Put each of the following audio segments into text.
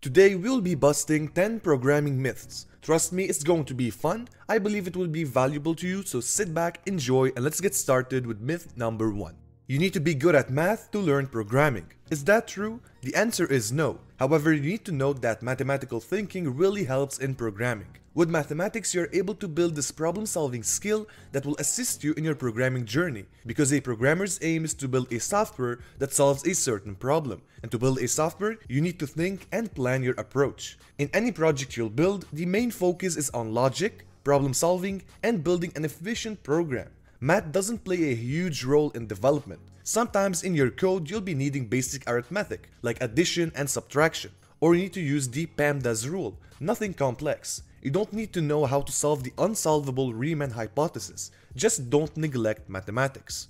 Today we'll be busting 10 programming myths. Trust me, it's going to be fun. I believe it will be valuable to you, so sit back, enjoy, and let's get started with myth number 1. You need to be good at math to learn programming. Is that true? The answer is no. However, you need to note that mathematical thinking really helps in programming. With mathematics, you're able to build this problem solving skill that will assist you in your programming journey because a programmer's aim is to build a software that solves a certain problem. And to build a software, you need to think and plan your approach. In any project you'll build, the main focus is on logic, problem solving, and building an efficient program. Math doesn't play a huge role in development. Sometimes in your code, you'll be needing basic arithmetic, like addition and subtraction. Or you need to use the PEMDAS rule, nothing complex. You don't need to know how to solve the unsolvable Riemann hypothesis, just don't neglect mathematics.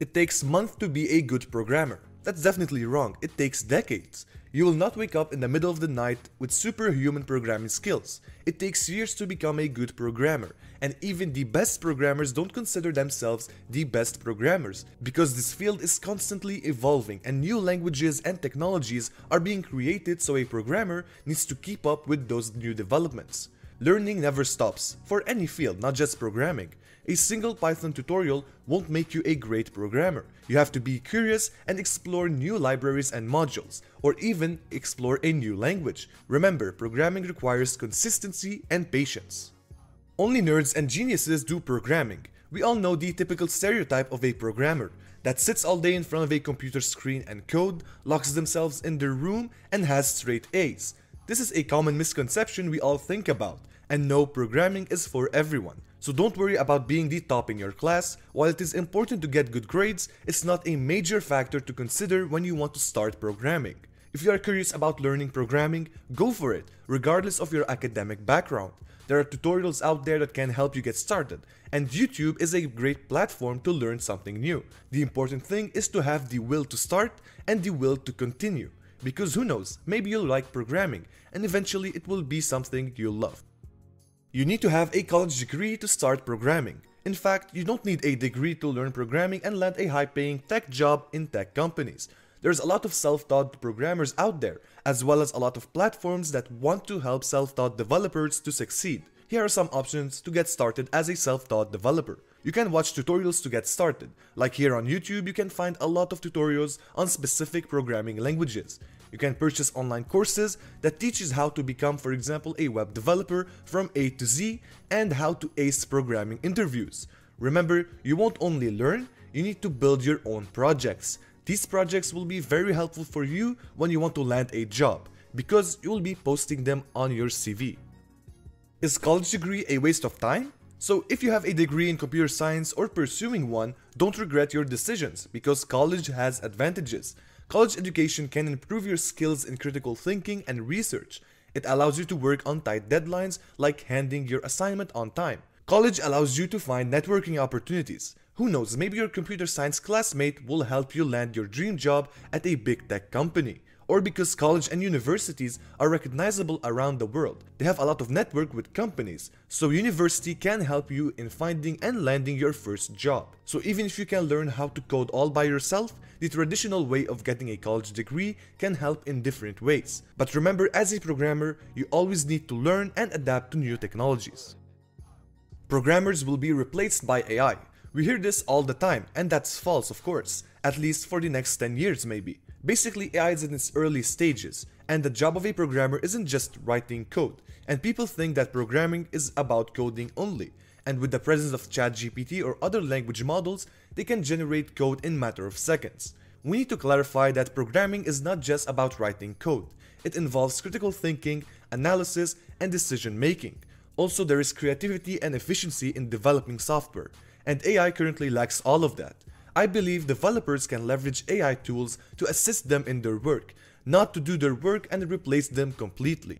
It takes months to be a good programmer. That's definitely wrong, it takes decades. You will not wake up in the middle of the night with superhuman programming skills. It takes years to become a good programmer, and even the best programmers don't consider themselves the best programmers, because this field is constantly evolving and new languages and technologies are being created so a programmer needs to keep up with those new developments. Learning never stops, for any field, not just programming. A single Python tutorial won't make you a great programmer. You have to be curious and explore new libraries and modules, or even explore a new language. Remember, programming requires consistency and patience. Only nerds and geniuses do programming. We all know the typical stereotype of a programmer that sits all day in front of a computer screen and code, locks themselves in their room, and has straight A's. This is a common misconception we all think about, and no, programming is for everyone. So don't worry about being the top in your class. While it is important to get good grades, it's not a major factor to consider when you want to start programming. If you are curious about learning programming, go for it, regardless of your academic background. There are tutorials out there that can help you get started, and YouTube is a great platform to learn something new. The important thing is to have the will to start and the will to continue. Because who knows, maybe you'll like programming, and eventually it will be something you'll love. You need to have a college degree to start programming. In fact, you don't need a degree to learn programming and land a high-paying tech job in tech companies. There's a lot of self-taught programmers out there, as well as a lot of platforms that want to help self-taught developers to succeed. Here are some options to get started as a self-taught developer. You can watch tutorials to get started. Like here on YouTube, you can find a lot of tutorials on specific programming languages. You can purchase online courses that teaches how to become, for example, a web developer from A to Z and how to ace programming interviews. Remember, you won't only learn, you need to build your own projects. These projects will be very helpful for you when you want to land a job because you will be posting them on your CV. Is college degree a waste of time? So if you have a degree in computer science or pursuing one, don't regret your decisions because college has advantages. College education can improve your skills in critical thinking and research. It allows you to work on tight deadlines like handing your assignment on time. College allows you to find networking opportunities. Who knows, maybe your computer science classmate will help you land your dream job at a big tech company or because college and universities are recognizable around the world. They have a lot of network with companies, so university can help you in finding and landing your first job. So even if you can learn how to code all by yourself, the traditional way of getting a college degree can help in different ways. But remember, as a programmer, you always need to learn and adapt to new technologies. Programmers will be replaced by AI. We hear this all the time, and that's false of course, at least for the next 10 years maybe. Basically, AI is in its early stages, and the job of a programmer isn't just writing code, and people think that programming is about coding only, and with the presence of ChatGPT or other language models, they can generate code in matter of seconds. We need to clarify that programming is not just about writing code, it involves critical thinking, analysis, and decision making. Also, there is creativity and efficiency in developing software, and AI currently lacks all of that. I believe developers can leverage AI tools to assist them in their work, not to do their work and replace them completely.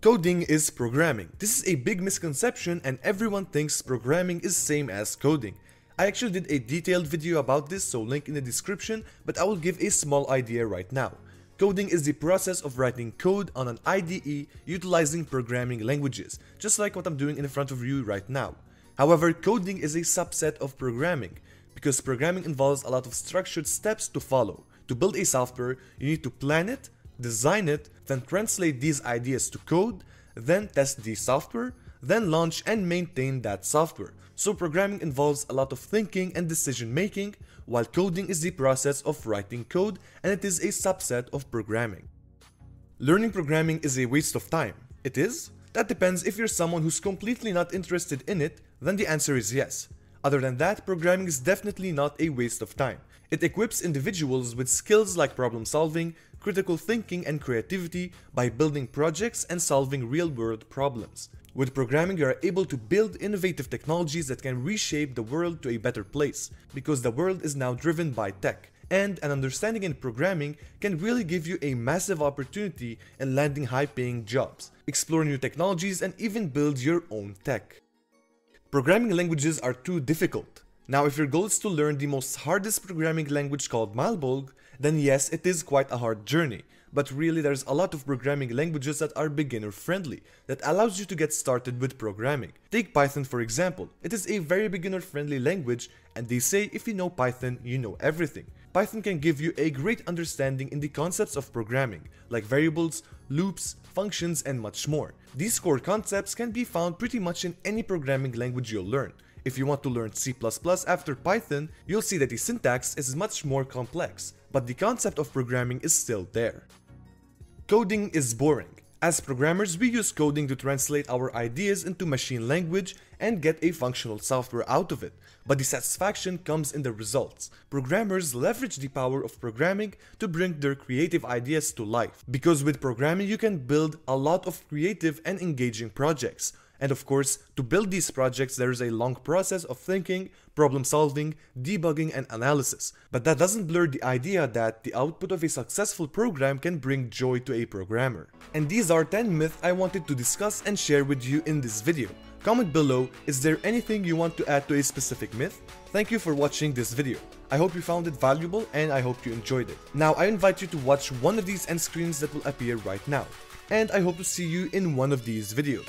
Coding is programming. This is a big misconception and everyone thinks programming is same as coding. I actually did a detailed video about this so link in the description but I will give a small idea right now. Coding is the process of writing code on an IDE utilizing programming languages, just like what I'm doing in front of you right now. However, coding is a subset of programming because programming involves a lot of structured steps to follow. To build a software, you need to plan it, design it, then translate these ideas to code, then test the software, then launch and maintain that software. So programming involves a lot of thinking and decision making, while coding is the process of writing code and it is a subset of programming. Learning programming is a waste of time. It is? That depends if you're someone who's completely not interested in it, then the answer is yes. Other than that, programming is definitely not a waste of time. It equips individuals with skills like problem solving, critical thinking and creativity by building projects and solving real-world problems. With programming, you are able to build innovative technologies that can reshape the world to a better place, because the world is now driven by tech, and an understanding in programming can really give you a massive opportunity in landing high-paying jobs, explore new technologies, and even build your own tech. Programming languages are too difficult. Now, if your goal is to learn the most hardest programming language called Malbolge, then yes, it is quite a hard journey, but really there's a lot of programming languages that are beginner friendly, that allows you to get started with programming. Take Python for example, it is a very beginner friendly language and they say if you know Python, you know everything. Python can give you a great understanding in the concepts of programming, like variables, loops, functions, and much more. These core concepts can be found pretty much in any programming language you'll learn. If you want to learn C++ after Python, you'll see that the syntax is much more complex, but the concept of programming is still there. Coding is boring. As programmers, we use coding to translate our ideas into machine language and get a functional software out of it, but the satisfaction comes in the results. Programmers leverage the power of programming to bring their creative ideas to life, because with programming you can build a lot of creative and engaging projects, and of course, to build these projects, there is a long process of thinking, problem solving, debugging, and analysis. But that doesn't blur the idea that the output of a successful program can bring joy to a programmer. And these are 10 myths I wanted to discuss and share with you in this video. Comment below, is there anything you want to add to a specific myth? Thank you for watching this video. I hope you found it valuable and I hope you enjoyed it. Now I invite you to watch one of these end screens that will appear right now. And I hope to see you in one of these videos.